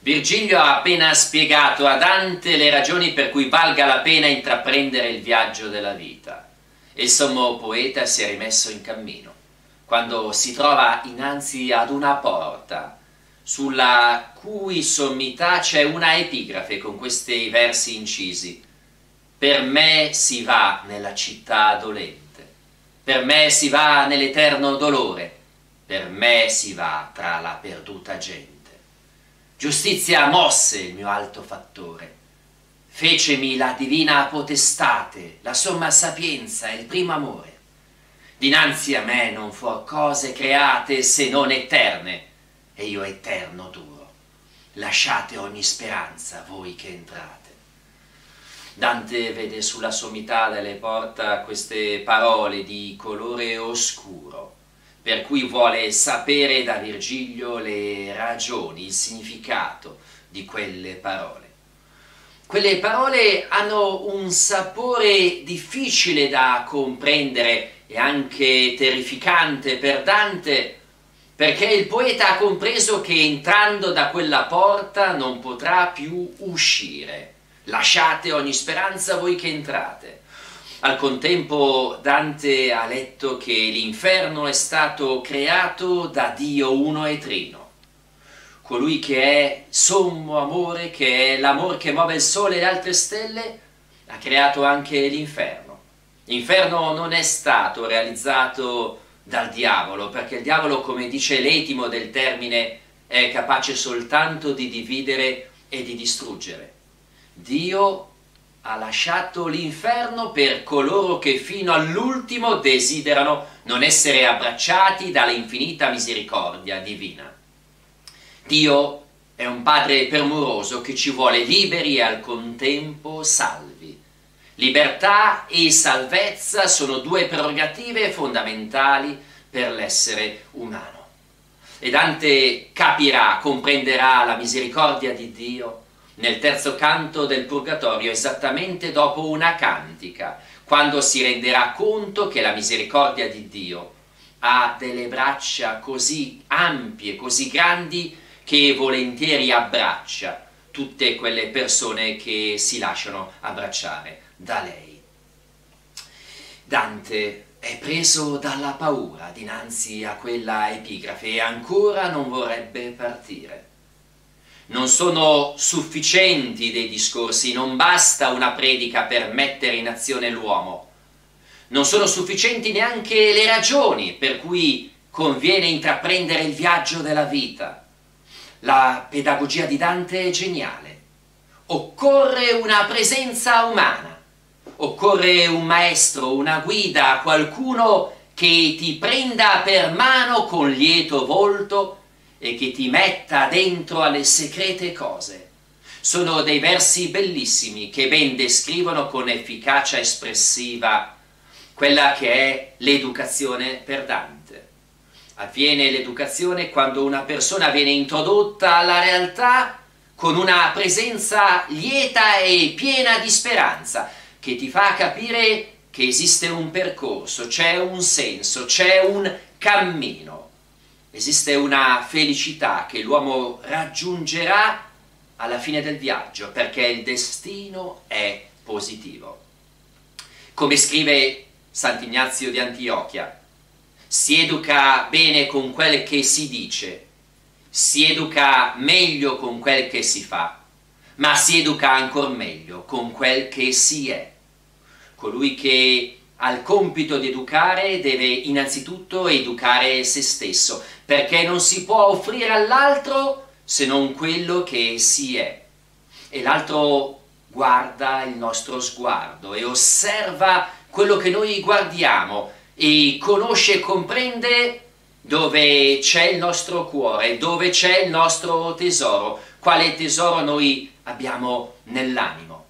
Virgilio ha appena spiegato a Dante le ragioni per cui valga la pena intraprendere il viaggio della vita il sommo poeta si è rimesso in cammino quando si trova innanzi ad una porta sulla cui sommità c'è una epigrafe con questi versi incisi. Per me si va nella città dolente, per me si va nell'eterno dolore, per me si va tra la perduta gente. Giustizia mosse il mio alto fattore, fecemi la divina potestate, la somma sapienza e il primo amore. Dinanzi a me non fuor cose create se non eterne, e io eterno duro. Lasciate ogni speranza voi che entrate. Dante vede sulla sommità delle porte queste parole di colore oscuro, per cui vuole sapere da Virgilio le ragioni, il significato di quelle parole. Quelle parole hanno un sapore difficile da comprendere e anche terrificante per Dante, perché il poeta ha compreso che entrando da quella porta non potrà più uscire. Lasciate ogni speranza voi che entrate. Al contempo Dante ha letto che l'inferno è stato creato da Dio uno e trino, colui che è sommo amore, che è l'amore che muove il sole e le altre stelle, ha creato anche l'inferno. L'inferno non è stato realizzato dal diavolo, perché il diavolo, come dice l'etimo del termine, è capace soltanto di dividere e di distruggere. Dio ha lasciato l'inferno per coloro che fino all'ultimo desiderano non essere abbracciati dall'infinita misericordia divina. Dio è un Padre permuroso che ci vuole liberi e al contempo salvi. Libertà e salvezza sono due prerogative fondamentali per l'essere umano. E Dante capirà, comprenderà la misericordia di Dio nel terzo canto del Purgatorio, esattamente dopo una cantica, quando si renderà conto che la misericordia di Dio ha delle braccia così ampie, così grandi, che volentieri abbraccia tutte quelle persone che si lasciano abbracciare da lei. Dante è preso dalla paura dinanzi a quella epigrafe e ancora non vorrebbe partire non sono sufficienti dei discorsi, non basta una predica per mettere in azione l'uomo. Non sono sufficienti neanche le ragioni per cui conviene intraprendere il viaggio della vita. La pedagogia di Dante è geniale. Occorre una presenza umana, occorre un maestro, una guida, qualcuno che ti prenda per mano con lieto volto e che ti metta dentro alle segrete cose. Sono dei versi bellissimi che ben descrivono con efficacia espressiva quella che è l'educazione per Dante. Avviene l'educazione quando una persona viene introdotta alla realtà con una presenza lieta e piena di speranza, che ti fa capire che esiste un percorso, c'è un senso, c'è un cammino. Esiste una felicità che l'uomo raggiungerà alla fine del viaggio perché il destino è positivo. Come scrive Sant'Ignazio di Antiochia, si educa bene con quel che si dice, si educa meglio con quel che si fa, ma si educa ancora meglio con quel che si è. Colui che al compito di educare deve innanzitutto educare se stesso, perché non si può offrire all'altro se non quello che si è. E l'altro guarda il nostro sguardo e osserva quello che noi guardiamo e conosce e comprende dove c'è il nostro cuore, dove c'è il nostro tesoro, quale tesoro noi abbiamo nell'animo.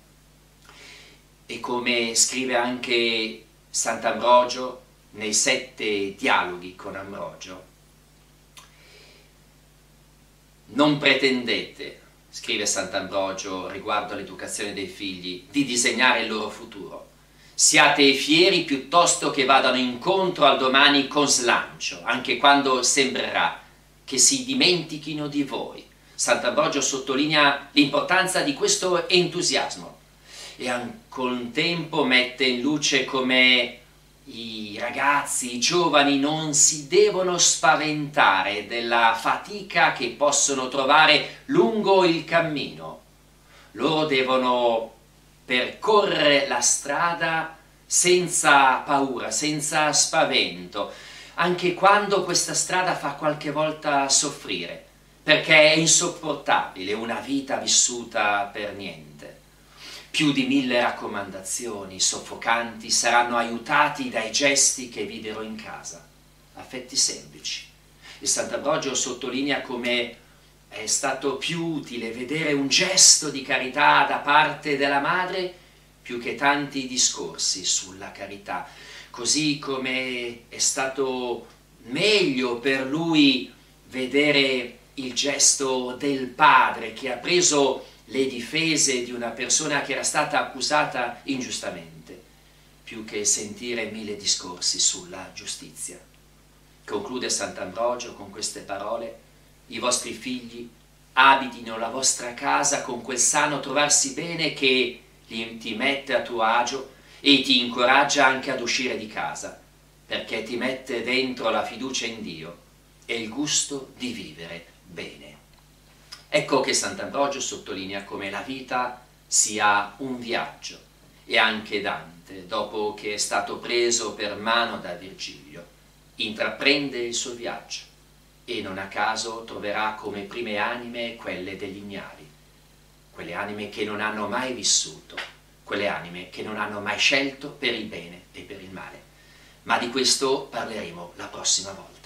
E come scrive anche Sant'Ambrogio nei sette dialoghi con Ambrogio. Non pretendete, scrive Sant'Ambrogio riguardo all'educazione dei figli, di disegnare il loro futuro. Siate fieri piuttosto che vadano incontro al domani con slancio, anche quando sembrerà che si dimentichino di voi. Sant'Ambrogio sottolinea l'importanza di questo entusiasmo e al contempo mette in luce come i ragazzi, i giovani non si devono spaventare della fatica che possono trovare lungo il cammino. Loro devono percorrere la strada senza paura, senza spavento, anche quando questa strada fa qualche volta soffrire, perché è insopportabile una vita vissuta per niente. Più di mille raccomandazioni soffocanti saranno aiutati dai gesti che videro in casa, affetti semplici. Il Sant'Ambrogio sottolinea come è stato più utile vedere un gesto di carità da parte della madre più che tanti discorsi sulla carità, così come è stato meglio per lui vedere il gesto del padre che ha preso le difese di una persona che era stata accusata ingiustamente, più che sentire mille discorsi sulla giustizia. Conclude Sant'Ambrogio con queste parole, i vostri figli abitino la vostra casa con quel sano trovarsi bene che ti mette a tuo agio e ti incoraggia anche ad uscire di casa, perché ti mette dentro la fiducia in Dio e il gusto di vivere bene. Ecco che Sant'Ambrogio sottolinea come la vita sia un viaggio e anche Dante, dopo che è stato preso per mano da Virgilio, intraprende il suo viaggio e non a caso troverà come prime anime quelle degli ignari, quelle anime che non hanno mai vissuto, quelle anime che non hanno mai scelto per il bene e per il male. Ma di questo parleremo la prossima volta.